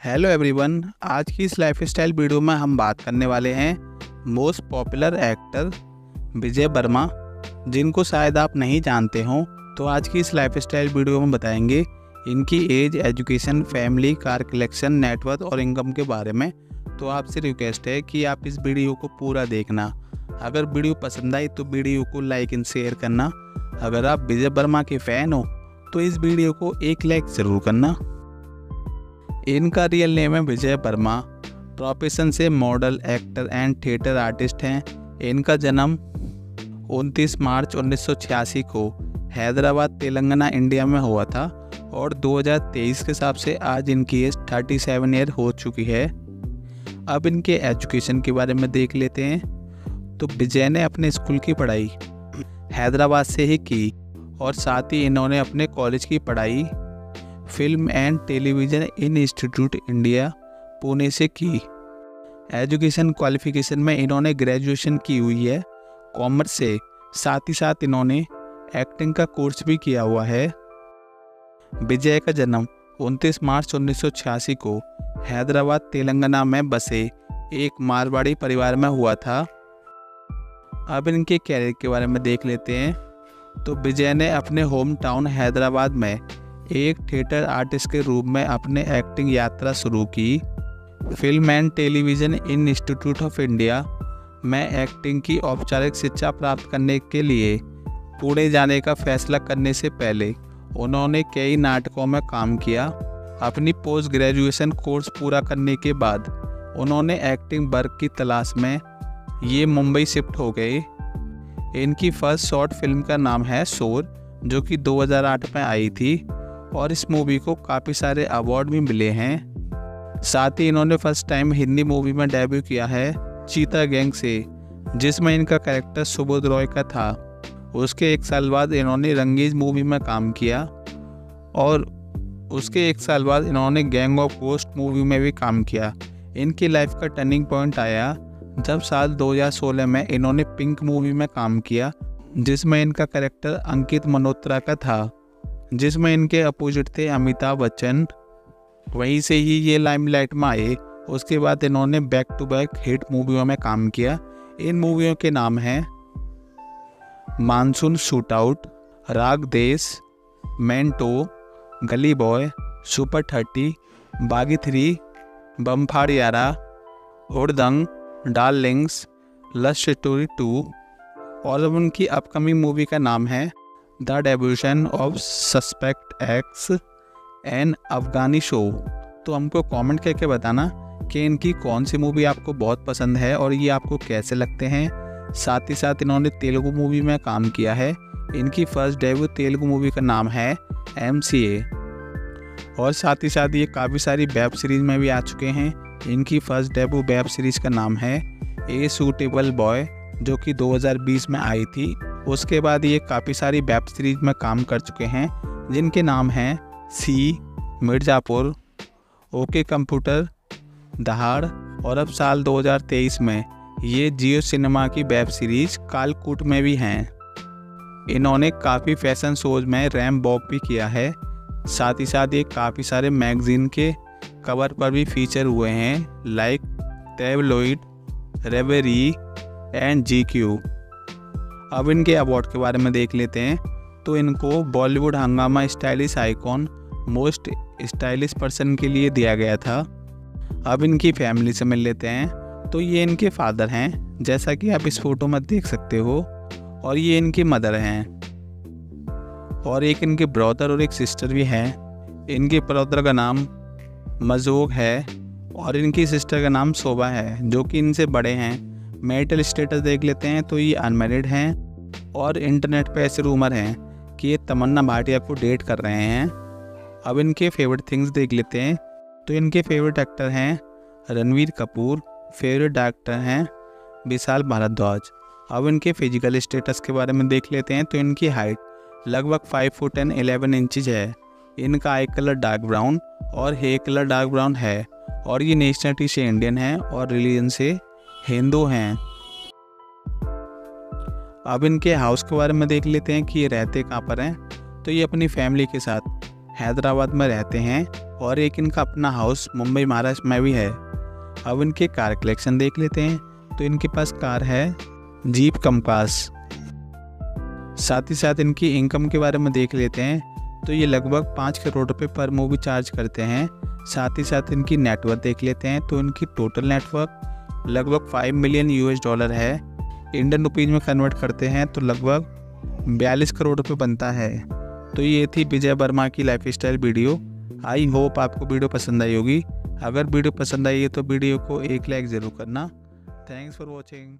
Hello everyone आज की इस लाइफ स्टाइल वीडियो में हम बात करने वाले हैं most popular actor Vijay Varma, जिनको शायद आप नहीं जानते हों। तो आज की इस लाइफ स्टाइल वीडियो में बताएँगे इनकी age education family car collection network और इनकम के बारे में। तो आपसे रिक्वेस्ट है कि आप इस वीडियो को पूरा देखना। अगर वीडियो पसंद आई तो वीडियो को लाइक एंड शेयर करना। अगर आप विजय वर्मा के फ़ैन हो तो इस वीडियो को एक लाइक ज़रूर करना। इनका रियल नेम है विजय वर्मा। प्रोफेशन से model actor and theatre artist हैं। इनका जन्म 29 मार्च 1986 को हैदराबाद, तेलंगाना, इंडिया में हुआ था और 2023 के हिसाब से आज इनकी एज 37 ईयर हो चुकी है। अब इनके एजुकेशन के बारे में देख लेते हैं। तो विजय ने अपने स्कूल की पढ़ाई हैदराबाद से ही की और साथ ही इन्होंने अपने कॉलेज की पढ़ाई film and television in institute India, Pune से की। एजुकेशन क्वालिफिकेशन में इन्होंने ग्रेजुएशन की हुई है, कॉमर्स से। साथ ही साथ इन्होंने एक्टिंग का कोर्स भी किया हुआ है। विजय का जन्म 29 मार्च 1986 को हैदराबाद, तेलंगाना में बसे एक मारवाड़ी परिवार में हुआ था। अब इनके कैरियर के बारे में देख लेते हैं। तो विजय ने अपने होम टाउन हैदराबाद में एक थिएटर आर्टिस्ट के रूप में अपने एक्टिंग यात्रा शुरू की। Film and television institute of India में एक्टिंग की औपचारिक शिक्षा प्राप्त करने के लिए पुणे जाने का फैसला करने से पहले उन्होंने कई नाटकों में काम किया। अपनी पोस्ट ग्रेजुएशन कोर्स पूरा करने के बाद उन्होंने एक्टिंग वर्क की तलाश में ये मुंबई शिफ्ट हो गए। इनकी फ़र्स्ट शॉर्ट फ़िल्म का नाम है शोर, जो कि 2008 में आई थी। और इस मूवी को काफ़ी सारे अवार्ड भी मिले हैं। साथ ही इन्होंने फ़र्स्ट टाइम हिंदी मूवी में डेब्यू किया है, चीता गैंग से, जिसमें इनका कैरेक्टर सुबोध रॉय का था। उसके एक साल बाद इन्होंने रंगीज मूवी में काम किया और उसके एक साल बाद इन्होंने गैंग ऑफ़ पोस्ट मूवी में भी काम किया। इनकी लाइफ का टर्निंग पॉइंट आया जब साल 2016 में इन्होंने पिंक मूवी में काम किया, जिसमें इनका कैरेक्टर अंकित मल्होत्रा का था। जिसमें इनके अपोजिट थे अमिताभ बच्चन, वहीं से ही ये लाइमलाइट में आए। उसके बाद इन्होंने बैक टू बैक हिट मूवियों में काम किया। इन मूवियों के नाम हैं, monsoon shootout Raag Desh, Manto, Gully boy, super thirty, Baaghi three Bamfaad Yaara उड़दंग, Darling's lust story two, और उनकी अपकमिंग मूवी का नाम है the devotion of suspect X an Afghani show तो हमको कमेंट करके बताना कि इनकी कौन सी मूवी आपको बहुत पसंद है और ये आपको कैसे लगते हैं। साथ ही साथ इन्होंने तेलुगु मूवी में काम किया है। इनकी फ़र्स्ट डेब्यू तेलुगु मूवी का नाम है एमसीए और साथ ही साथ ये काफ़ी सारी वेब सीरीज़ में भी आ चुके हैं। इनकी फ़र्स्ट डेब्यू वेब सीरीज़ का नाम है ए सूटेबल बॉय जो कि 2020 में आई थी। उसके बाद ये काफ़ी सारी वेब सीरीज़ में काम कर चुके हैं, जिनके नाम हैं सी मिर्ज़ापुर ओके कंप्यूटर दहाड़ और अब साल 2023 में ये जियो सिनेमा की वेब सीरीज़ कालकूट में भी हैं। इन्होंने काफ़ी फ़ैशन शोज़ में रैम बॉब भी किया है, साथ ही साथ ये काफ़ी सारे मैगजीन के कवर पर भी फीचर हुए हैं like tabloid reverie and G Q अब इनके अवार्ड के बारे में देख लेते हैं। तो इनको Bollywood Hungama stylish icon most stylish person के लिए दिया गया था। अब इनकी फैमिली से मिल लेते हैं। तो ये इनके फादर हैं, जैसा कि आप इस फ़ोटो में देख सकते हो। और ये इनकी मदर हैं। और एक इनके ब्रदर और एक सिस्टर भी हैं। इनके ब्रदर का नाम मजोग है। और इनकी सिस्टर का नाम शोभा है, जो कि इनसे बड़े हैं। मेरिटल स्टेटस देख लेते हैं तो ये अनमेरिड हैं और इंटरनेट पे ऐसे रूमर हैं कि ये तमन्ना भाटिया को डेट कर रहे हैं। अब इनके फेवरेट थिंग्स देख लेते हैं। तो इनके फेवरेट एक्टर हैं रणवीर कपूर फेवरेट एक्टर हैं विशाल भारद्वाज। अब इनके फ़िज़िकल स्टेटस के बारे में देख लेते हैं तो इनकी हाइट लगभग five foot and eleven inches है। इनका आई कलर डार्क ब्राउन और हेयर कलर डार्क ब्राउन है। और ये नेशनलिटी से इंडियन है और रिलीजन से हिंदू हैं। अब इनके हाउस के बारे में देख लेते हैं कि ये रहते कहाँ पर हैं। तो ये अपनी फैमिली के साथ हैदराबाद में रहते हैं और एक इनका अपना हाउस मुंबई महाराष्ट्र में भी है। अब इनके कार कलेक्शन देख लेते हैं। तो इनके पास कार है जीप कमपास साथ ही साथ इनकी इनकम के बारे में देख लेते हैं। तो ये लगभग पाँच करोड़ रुपये पर मूवी चार्ज करते हैं। साथ ही साथ इनकी नेटवर्क देख लेते हैं। तो इनकी टोटल नेटवर्क लगभग फाइव मिलियन यूएस डॉलर है। इंडियन रुपीज़ में कन्वर्ट करते हैं तो लगभग बयालीस करोड़ रुपये बनता है। तो ये थी विजय वर्मा की life style video I hope आपको वीडियो पसंद आई होगी। अगर वीडियो पसंद आई है तो वीडियो को एक लाइक ज़रूर करना। Thanks for watching